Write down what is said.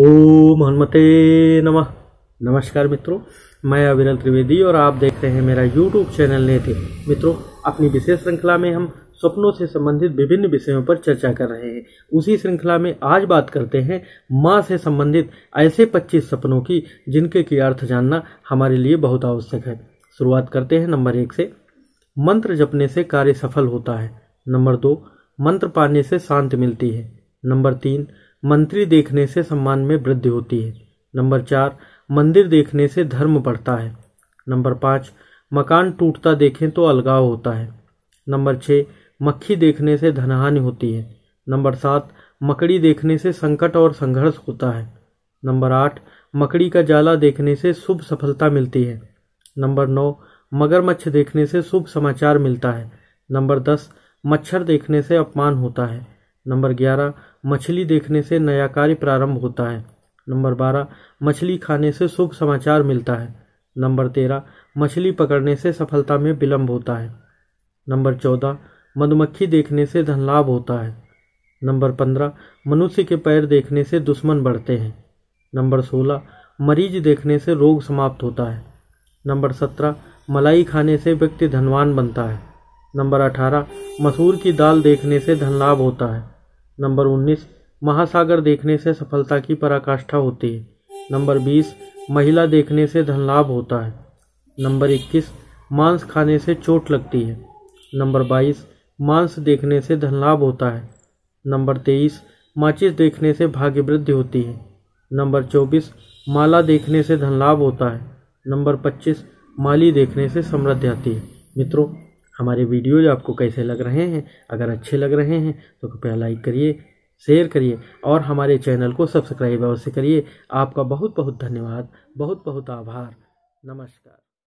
ओम हनुमते नमः। नमस्कार मित्रों, मैं अविरल त्रिवेदी और आप देख रहे हैं मेरा यूट्यूब चैनल नेते। मित्रों, अपनी विशेष श्रृंखला में हम सपनों से संबंधित विभिन्न विषयों पर चर्चा कर रहे हैं। उसी श्रृंखला में आज बात करते हैं माँ से संबंधित ऐसे 25 सपनों की, जिनके की अर्थ जानना हमारे लिए बहुत आवश्यक है। शुरुआत करते हैं नंबर एक से। मंत्र जपने से कार्य सफल होता है। नंबर दो, मंत्र पाने से शांति मिलती है। नंबर तीन मंत्री देखने से सम्मान में वृद्धि होती है। नंबर चार, मंदिर देखने से धर्म बढ़ता है। नंबर पाँच, मकान टूटता देखें तो अलगाव होता है। नंबर छः मक्खी देखने से धनहानि होती है। नंबर सात, मकड़ी देखने से संकट और संघर्ष होता है। नंबर आठ, मकड़ी का जाला देखने से शुभ सफलता मिलती है। नंबर नौ, मगरमच्छ देखने से शुभ समाचार मिलता है। नंबर दस, मच्छर देखने से अपमान होता है। नंबर ग्यारह, मछली देखने से नया कार्य प्रारंभ होता है। नंबर बारह, मछली खाने से शुभ समाचार मिलता है। नंबर तेरह, मछली पकड़ने से सफलता में विलंब होता है। नंबर चौदह, मधुमक्खी देखने से धन लाभ होता है। नंबर पंद्रह, मनुष्य के पैर देखने से दुश्मन बढ़ते हैं। नंबर सोलह, मरीज़ देखने से रोग समाप्त होता है। नंबर सत्रह, मलाई खाने से व्यक्ति धनवान बनता है। नंबर अठारह, मसूर की दाल देखने से धन लाभ होता है। नंबर उन्नीस, महासागर देखने से सफलता की पराकाष्ठा होती है। नंबर बीस, महिला देखने से धन लाभ होता है। नंबर इक्कीस, मांस खाने से चोट लगती है। नंबर बाईस, मांस देखने से धन लाभ होता है। नंबर तेईस, माचिस देखने से भाग्य वृद्धि होती है। नंबर चौबीस, माला देखने से धन लाभ होता है। नंबर पच्चीस, माली देखने से समृद्धि आती है। मित्रों हमारे वीडियोज़ आपको कैसे लग रहे हैं, अगर अच्छे लग रहे हैं तो कृपया लाइक करिए शेयर करिए, और हमारे चैनल को सब्सक्राइब अवश्य करिए। आपका बहुत बहुत धन्यवाद बहुत बहुत आभार। नमस्कार।